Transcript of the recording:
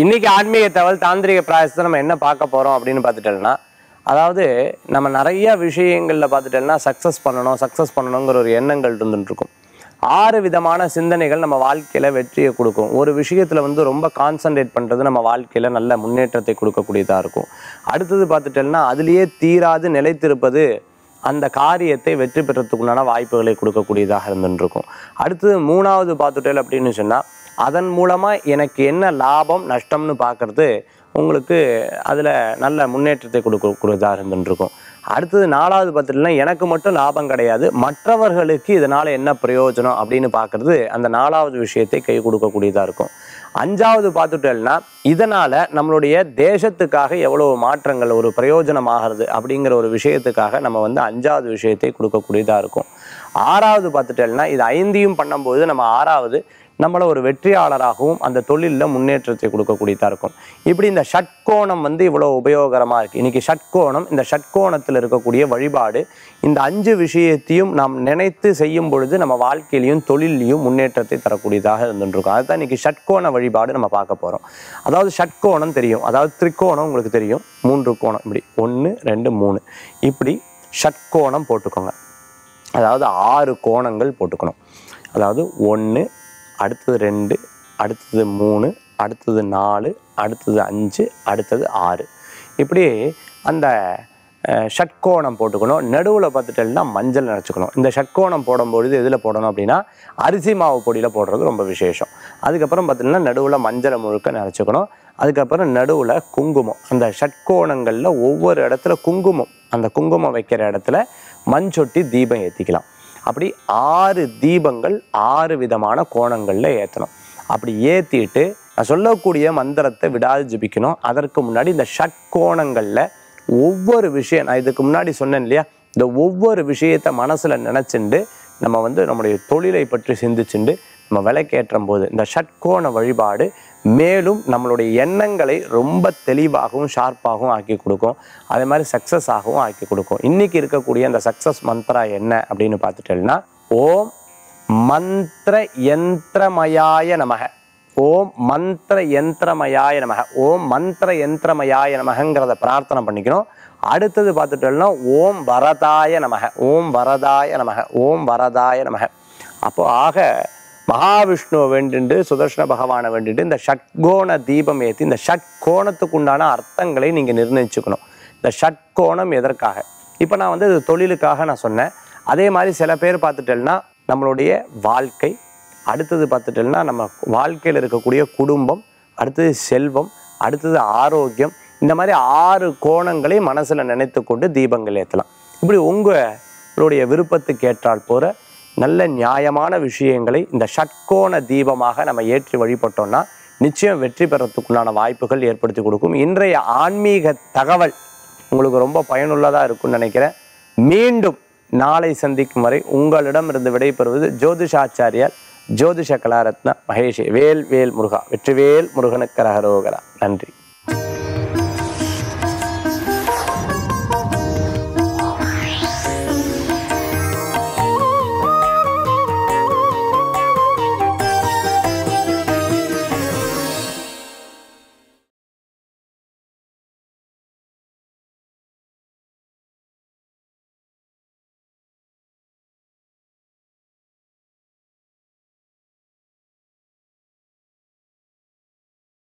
இன்னைக்கு ஆன்மீக தகவல் தாந்திரிக பிராயசத்தை நம்ம என்ன பார்க்க போகிறோம் அப்படின்னு பார்த்துட்டோம்னா அதாவது நம்ம நிறைய விஷயங்களில் பார்த்துட்டோம்னா சக்ஸஸ் பண்ணணும் சக்ஸஸ் பண்ணணுங்கிற ஒரு எண்ணங்கள் இருந்துட்டுருக்கும். ஆறு விதமான சிந்தனைகள் நம்ம வாழ்க்கையில் வெற்றியை கொடுக்கும். ஒரு விஷயத்தில் வந்து ரொம்ப கான்சன்ட்ரேட் பண்ணுறது நம்ம வாழ்க்கையில் நல்ல முன்னேற்றத்தை கொடுக்கக்கூடியதாக இருக்கும். அடுத்தது பார்த்துட்டோம்னா அதுலேயே தீராது நிலைத்திருப்பது அந்த காரியத்தை வெற்றி பெறத்துக்குள்ளான வாய்ப்புகளை கொடுக்கக்கூடியதாக இருந்துருக்கும் அடுத்தது மூணாவது பார்த்துட்டேல் அப்படின்னு சொன்னால் அதன் மூலமா எனக்கு என்ன லாபம் நஷ்டம்னு பார்க்குறது உங்களுக்கு அதில் நல்ல முன்னேற்றத்தை கொடுக்கக்கூடியதாக இருந்துருக்கும் அடுத்தது நாலாவது பத்திரிகைனா எனக்கு மட்டும் லாபம் கிடையாது. மற்றவர்களுக்கு இதனால் என்ன பிரயோஜனம் அப்படின்னு பார்க்குறது அந்த நாலாவது விஷயத்தை கை கொடுக்கக்கூடியதாக இருக்கும். அஞ்சாவது பார்த்துட்டோம்னா இதனால் நம்மளுடைய தேசத்துக்காக எவ்வளோ மாற்றங்கள் ஒரு பிரயோஜனமாகிறது அப்படிங்கிற ஒரு விஷயத்துக்காக நம்ம வந்து அஞ்சாவது விஷயத்தை கொடுக்கக்கூடியதாக இருக்கும். ஆறாவது பார்த்துட்டோம்னா இது ஐந்தையும் பண்ணும்போது நம்ம ஆறாவது நம்மளை ஒரு வெற்றியாளராகவும் அந்த தொழிலில் முன்னேற்றத்தை கொடுக்கக்கூடியதாக இருக்கும். இப்படி இந்த ஷட்கோணம் வந்து இவ்வளோ உபயோகரமாக இருக்குது இன்றைக்கி ஷட்கோணம் இந்த ஷட்கோணத்தில் இருக்கக்கூடிய வழிபாடு இந்த அஞ்சு விஷயத்தையும் நாம் நினைத்து செய்யும் பொழுது நம்ம வாழ்க்கையிலையும் தொழிலையும் முன்னேற்றத்தை தரக்கூடியதாக இருந்துருக்கும் அதுதான் இன்றைக்கி ஷட்கோண வழிபாடு நம்ம பார்க்க போகிறோம் அதாவது ஷட்கோணம் தெரியும். அதாவது திரிக்கோணம் உங்களுக்கு தெரியும். மூன்று கோணம். இப்படி ஒன்று ரெண்டு மூணு. இப்படி ஷட்கோணம் போட்டுக்கோங்க. அதாவது ஆறு கோணங்கள் போட்டுக்கணும். அதாவது ஒன்று அடுத்தது ரெண்டு அடுத்தது மூணு அடுத்தது நாலு அடுத்தது அஞ்சு அடுத்தது ஆறு. இப்படி அந்த ஷட்கோணம் போட்டுக்கணும். நடுவில் பார்த்துட்டேன்னா மஞ்சள் நினச்சிக்கணும் இந்த ஷட்கோணம் போடும்பொழுது எதில் போடணும் அப்படின்னா அரிசி மாவு பொடியில் போடுறது ரொம்ப விசேஷம். அதுக்கப்புறம் பார்த்தீங்கன்னா நடுவில் மஞ்சளை முழுக்க நினச்சிக்கணும் அதுக்கப்புறம் நடுவில் குங்குமம். அந்த ஷட்கோணங்களில் ஒவ்வொரு இடத்துல குங்குமம். அந்த குங்குமம் வைக்கிற இடத்துல மஞ்சொட்டி தீபம் ஏற்றிக்கலாம் அப்படி ஆறு தீபங்கள் ஆறு விதமான கோணங்களில் ஏற்றணும் அப்படி ஏற்றிட்டு நான் சொல்லக்கூடிய மந்திரத்தை விடாது ஜபிக்கணும். அதற்கு முன்னாடி இந்த ஷட்கோணங்களில் ஒவ்வொரு விஷயம் நான் இதுக்கு முன்னாடி சொன்னேன் இல்லையா? இந்த ஒவ்வொரு விஷயத்தை மனசில் நினச்சிண்டு நம்ம வந்து நம்முடைய தொழிலை பற்றி சிந்திச்சுண்டு நம்ம விளக்கேற்றும் போது இந்த ஷட்கோண வழிபாடு மேலும் நம்மளுடைய எண்ணங்களை ரொம்ப தெளிவாகவும் ஷார்ப்பாகவும் ஆக்கி கொடுக்கும். அதே மாதிரி சக்ஸஸ் ஆகவும் ஆக்கி கொடுக்கும். இன்றைக்கி இருக்கக்கூடிய அந்த சக்ஸஸ் மந்த்ரா என்ன அப்படின்னு பார்த்துட்டேன்னா ஓம் மந்திர யந்திரமயாய நமக. ஓம் மந்திர யந்திரமயாய நமக. ஓம் மந்திர யந்திரமயாய நமகங்கிறத பிரார்த்தனை பண்ணிக்கணும். அடுத்தது பார்த்துட்டோம்னா ஓம் வரதாய நமக. ஓம் வரதாய நமக. ஓம் வரதாய நமக. அப்போ ஆக மகாவிஷ்ணுவை வேண்டிண்டு சுதர்ஷன பகவானை வேண்டிட்டு இந்த ஷட்கோண தீபம் ஏற்றி இந்த ஷட்கோணத்துக்கு உண்டான அர்த்தங்களை நீங்கள் நிர்ணயிச்சுக்கணும். இந்த ஷட்கோணம் எதற்காக? இப்போ நான் வந்து இது தொழிலுக்காக நான் சொன்னேன். அதே மாதிரி சில பேர் பார்த்துட்டேன்னா நம்மளுடைய வாழ்க்கை அடுத்தது பார்த்துட்டேன்னா நம்ம வாழ்க்கையில் இருக்கக்கூடிய குடும்பம் அடுத்தது செல்வம் அடுத்தது ஆரோக்கியம் இந்த மாதிரி ஆறு கோணங்களை மனசில் நினைத்து கொண்டு தீபங்கள் ஏற்றலாம் இப்படி உங்களுடைய விருப்பத்துக்கு ஏற்றால் போகிற நல்ல நியாயமான விஷயங்களை இந்த ஷட்கோண தீபமாக நம்ம ஏற்றி வழிபட்டோம்னா நிச்சயம் வெற்றி பெறத்துக்குள்ளான வாய்ப்புகள் ஏற்படுத்தி கொடுக்கும். இன்றைய ஆன்மீக தகவல் உங்களுக்கு ரொம்ப பயனுள்ளதாக இருக்கும்னு நினைக்கிறேன். மீண்டும் நாளை சந்திக்கும் வரை உங்களிடமிருந்து விடைபெறுவது ஜோதிஷாச்சாரியார் ஜோதிஷ கலாரத்ன மகேஷி. வேல் வேல் முருகா. வெற்றிவேல் முருகனுக்கு ரகரோகரா நன்றி.